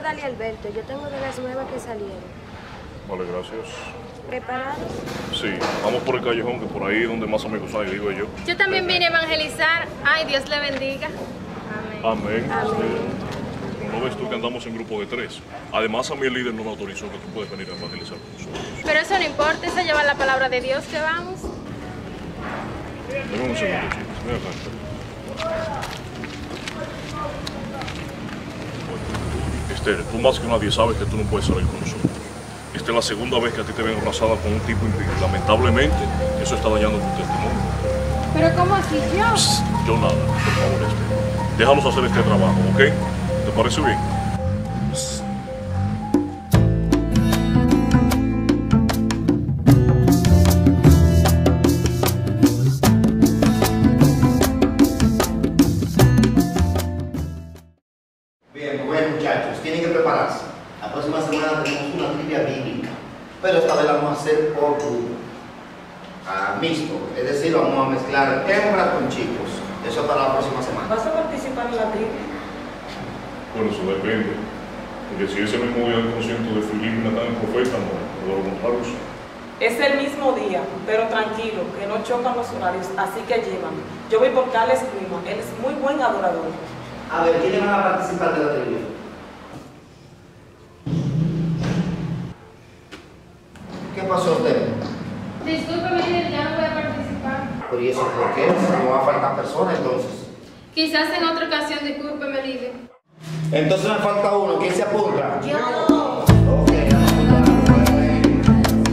dale y Alberto, yo tengo de las nuevas que salieron. Vale, gracias. ¿Preparados? Sí, vamos por el callejón, que por ahí es donde más amigos hay, digo yo. Yo también vine a evangelizar. Ay, Dios le bendiga. Amén. Amén. Sí. ¿No ves tú que andamos en grupo de tres? Además, a mí el líder no me autorizó que tú puedes venir a evangelizar con nosotros. Pero eso no importa, eso lleva la palabra de Dios que vamos. Dame un segundo, chicos. Ven acá. Esther, tú más que nadie sabes que tú no puedes salir con nosotros. Esta es la segunda vez que a ti te ven abrazada con un tipo impío. Lamentablemente, eso está dañando tu testimonio. Pero ¿cómo así yo? Yo nada, por favor, Esther. Déjanos hacer este trabajo, ¿ok? ¿Te parece? Bien, Bueno, eso depende. Porque si ese mismo día del concierto de Filipe Natán Profeta, no, no lo usar. Es el mismo día, pero tranquilo, que no chocan los horarios, así que llévame. Yo voy por Carles Primo, él es muy buen adorador. A ver, ¿quiénes van a participar de la trivia? ¿Qué pasó usted? Discúlpeme, ya no voy a participar. ¿Pero y eso por qué? No va a faltar personas entonces. Quizás en otra ocasión, discúlpeme, líder. Entonces me falta uno, ¿quién se apunta? Yo. Ok, vamos a apuntar.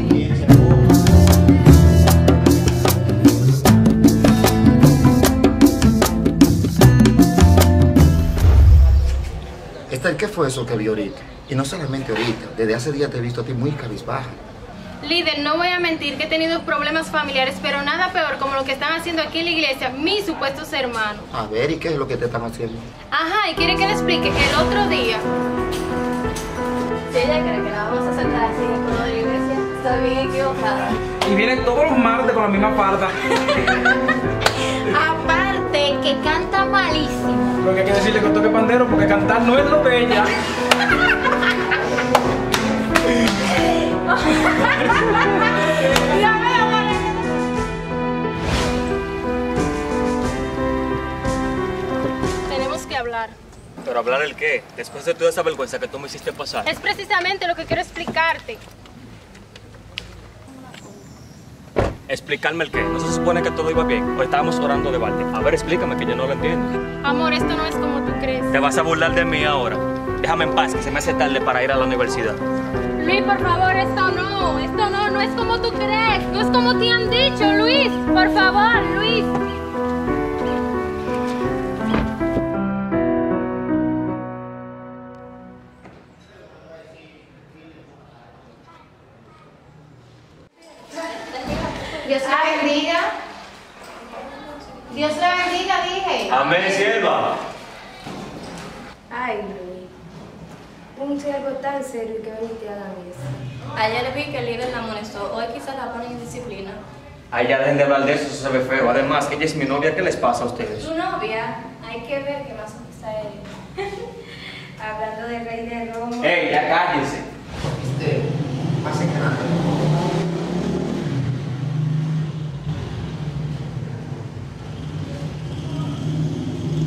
¿Quién se apunta? Esther, ¿qué fue eso que vi ahorita? Y no solamente ahorita, desde hace días te he visto a ti muy cabizbaja. Líder, no voy a mentir que he tenido problemas familiares, pero nada peor como lo que están haciendo aquí en la iglesia mis supuestos hermanos. A ver, ¿y qué es lo que te están haciendo? Ajá, y quiere que le explique. El otro día, Si ella cree que la vamos a sentar así en el coro de la iglesia, estoy bien equivocada. Y vienen todos los martes con la misma parda. Aparte, que canta malísimo. Lo que hay que decirle que toque pandero porque cantar no es lo de ella. tenemos que hablar. Pero hablar el qué? Después de toda esa vergüenza que tú me hiciste pasar. Es precisamente lo que quiero explicarte. Explicarme el qué. ¿No se supone que todo iba bien? O estábamos orando de balde. A ver, explícame que yo no lo entiendo. Amor, esto no es como tú crees. Te vas a burlar de mí ahora. Déjame en paz, que se me hace tarde para ir a la universidad. Luis, por favor, esto no. Esto no, no es como tú crees. No es como te han dicho, Luis. Por favor, Luis. Dios la bendiga. Dios la bendiga, dije. Amén, sierva. Ay, Un siervo tan serio que veniste a la mesa. Ayer vi que el líder la amonestó, hoy quizás la ponen en disciplina. Ay, ya dejen de hablar de eso, eso se ve feo. Además, ella es mi novia, ¿qué les pasa a ustedes? Tu novia, hay que ver qué más está él. Hablando del rey de Roma. ¡Ey, ya cállense! Esther, más en grande.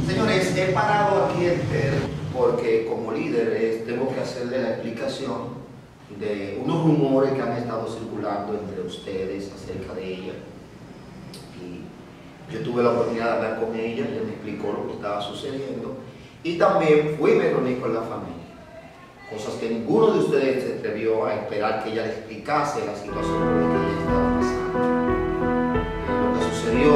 Señores, he parado como líder tengo que hacerle la explicación de unos rumores que han estado circulando entre ustedes acerca de ella. Y yo tuve la oportunidad de hablar con ella, ella me explicó lo que estaba sucediendo y también fui reuní con la familia cosas que ninguno de ustedes se atrevió a esperar que ella le explicase la situación por la que ella estaba pasando. Lo que sucedió,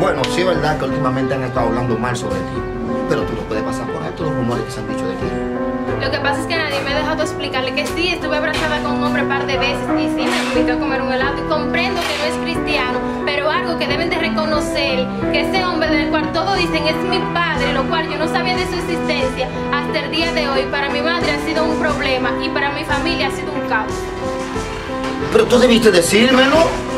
bueno, sí es verdad que últimamente han estado hablando mal sobre ti, pero tú no puedes pasar por alto los rumores que se han dicho de ti. Lo que pasa es que nadie me ha dejado explicarle que sí, estuve abrazada con un hombre un par de veces y sí me invitó a comer un helado y comprendo que no es cristiano, pero algo que deben de reconocer, que ese hombre del cual todos dicen es mi padre, lo cual yo no sabía de su existencia, hasta el día de hoy para mi madre ha sido un problema y para mi familia ha sido un caos. Pero tú debiste decírmelo.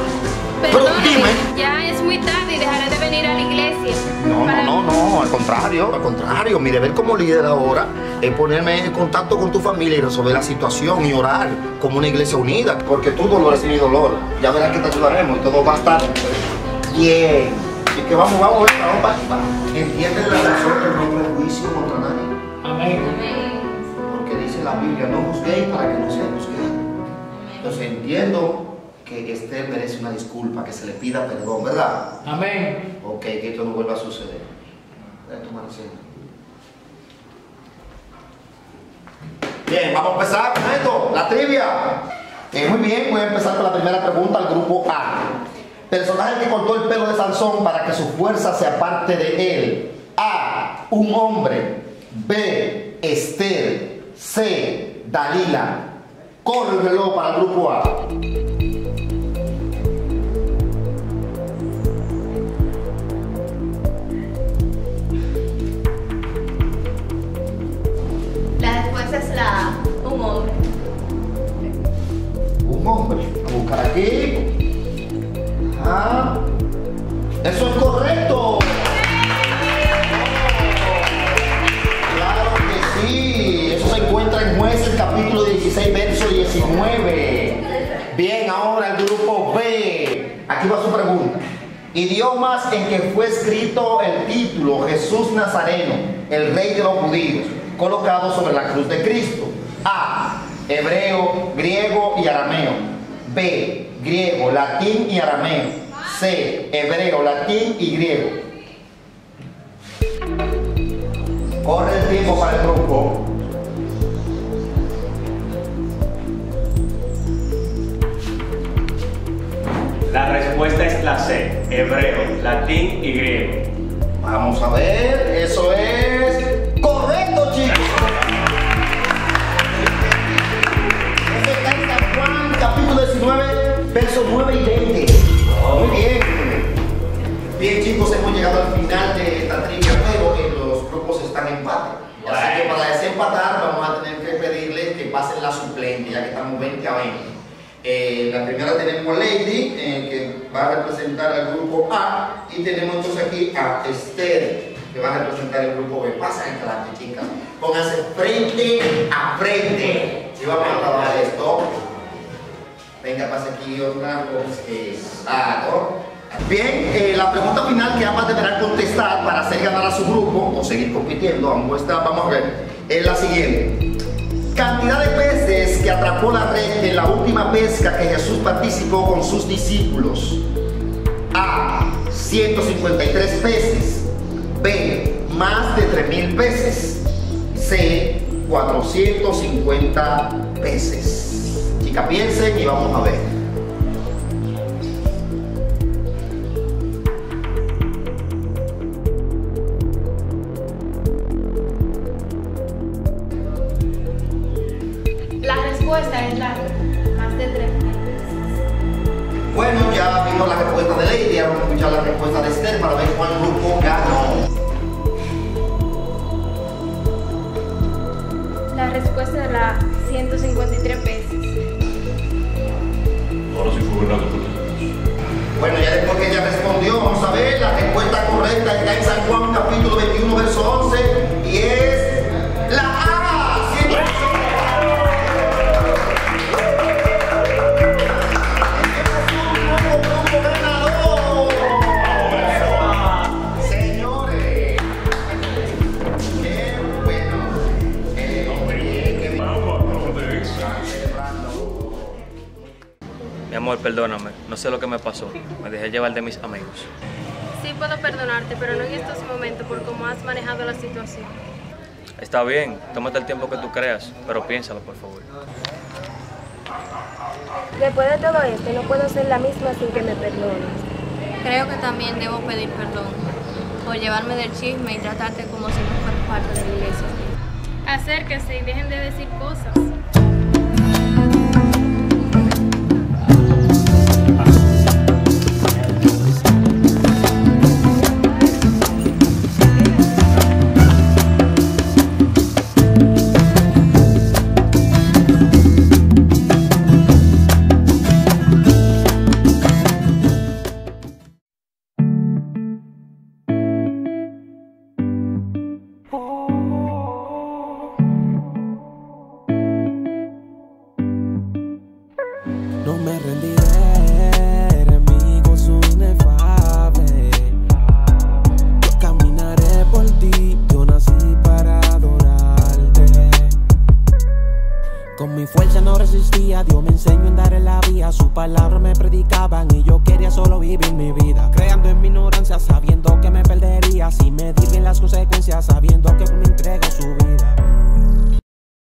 Pero Perdóneme, dime. ya es muy tarde y dejaré de venir a la iglesia. No, Para- no, no, no, al contrario, al contrario. Mi deber como líder ahora es ponerme en contacto con tu familia y resolver la situación y orar como una iglesia unida. Porque tu dolor es mi dolor. Ya verás que te ayudaremos y todo va a estar bien. Así que vamos, vamos, vamos para arriba. Entiende la razón que no hay juicio contra nadie. Amén. Porque dice la Biblia, no juzguéis para que no sean juzgados. Entonces entiendo que Esther merece una disculpa, que se le pida perdón, ¿verdad? Amén. Ok, que esto no vuelva a suceder. Bien, vamos a empezar con esto, la trivia. Eh, muy bien, voy a empezar con la primera pregunta al grupo A. Personaje que cortó el pelo de Sansón para que su fuerza se aparte de él. A. Un hombre. B. Esther. C. Dalila. Corre el reloj para el grupo A. es la un hombre. Un hombre. A buscar aquí. Ah. Eso es correcto. Claro que sí. Eso se encuentra en Jueces capítulo 16, verso 19. Bien, ahora el grupo B. Aquí va su pregunta. Idiomas en que fue escrito el título Jesús Nazareno, el rey de los judíos, colocado sobre la cruz de Cristo. A. Hebreo, griego y arameo. B. Griego, latín y arameo. C. Hebreo, latín y griego. Corre el tiempo para el grupo. La respuesta es la C, hebreo, latín y griego. Vamos a ver, eso es 9, versos 9 y 20. Muy bien. Bien chicos, hemos llegado al final de esta trivia, pero eh, los grupos están en empate. Así que para desempatar vamos a tener que pedirles que pasen la suplente, ya que estamos 20 a 20. Eh, la primera tenemos Lady, eh, que va a representar al grupo A, y tenemos entonces aquí a Esther, que va a representar el grupo B. Pasen adelante, chicas. Pónganse frente a frente. Y vamos a trabajar esto. Venga, pase aquí otra Exacto. Bien, eh, la pregunta final que ambas deberán contestar para hacer ganar a su grupo o seguir compitiendo, ambos vamos a ver, es la siguiente. Cantidad de peces que atrapó la red en la última pesca que Jesús participó con sus discípulos. A. 153 peces. B. Más de 3000 peces. C. 450 peces. Piensen y vamos a ver. La respuesta es la más de tres. Bueno, ya vimos la respuesta de Lady, ahora vamos a escuchar la respuesta de Esther para ver cuál grupo ganó. La respuesta es la 153 correcta está en San Juan capítulo 21, verso 11, y es la A. ¡Sí! Tenemos un nuevo grupo ganador. Señores, qué bueno, qué bien, qué bien. Vamos, no te dices. Mi amor, perdóname. No sé lo que me pasó. Me dejé llevar de mis amigos. Sí puedo perdonarte, pero no en estos momentos por cómo has manejado la situación. Está bien, tómate el tiempo que tú creas, pero piénsalo, por favor. Después de todo esto, no puedo ser la misma sin que me perdones. Creo que también debo pedir perdón por llevarme del chisme y tratarte como si no fueras parte de la iglesia. Acérquense y dejen de decir cosas. Dios me enseñó a andar en la vía. Sus palabras me predicaban y yo quería solo vivir mi vida. Creando en mi ignorancia, sabiendo que me perdería. Si me bien las consecuencias, sabiendo que me entrega su vida.